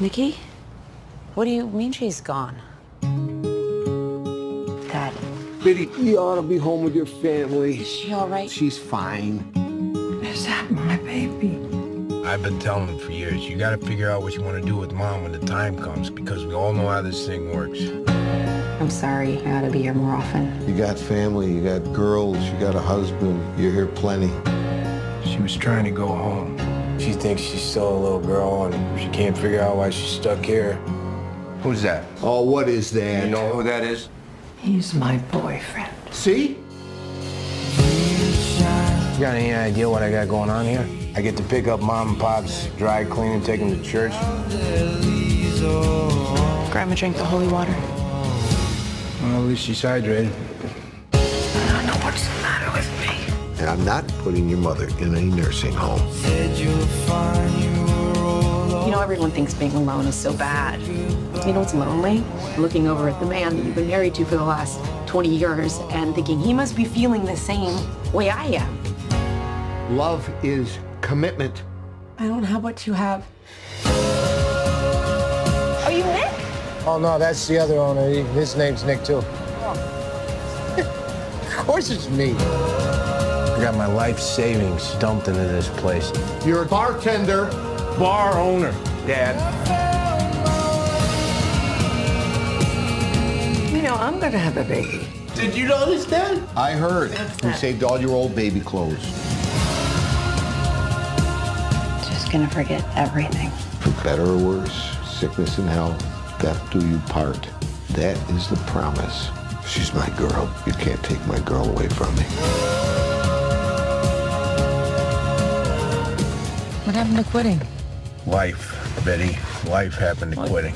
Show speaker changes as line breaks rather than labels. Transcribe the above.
Nikki? What do you mean she's gone? Dad,
Biddy, you ought to be home with your family.
is she all right?
She's fine.
Is that my baby?
I've been telling him for years, you gotta figure out what you want to do with mom when the time comes, because we all know how this thing works.
I'm sorry. I ought to be here more often.
You got family, you got girls, you got a husband. You're here plenty.
She was trying to go home. She thinks she's still a little girl, and she can't figure out why she's stuck here. Who's that?
Oh, what is that?
You know who that is?
He's my boyfriend.
See?
You got any idea what I got going on here? I get to pick up mom and pop's dry clean and take them to church.
Grandma drank the holy water.
Well, at least she's hydrated.
I don't know what's the matter with me.
And I'm not putting your mother in a nursing home.
You know, everyone thinks being alone is so bad. You know what's lonely? Looking over at the man that you've been married to for the last 20 years and thinking he must be feeling the same way I am.
Love is commitment.
I don't have what you have. Are you Nick?
Oh, no, that's the other owner. His name's Nick, too. Oh. of course it's me. I got my life savings dumped into this place.
You're a bartender.
Bar owner, Dad.
You know, I'm gonna have a baby.
Did you notice that? I heard. You saved all your old baby clothes.
Just gonna forget everything.
For better or worse, sickness and health, death do you part. That is the promise. She's my girl. You can't take my girl away from me.
What happened to quitting?
Life, Betty. Life happened to quitting.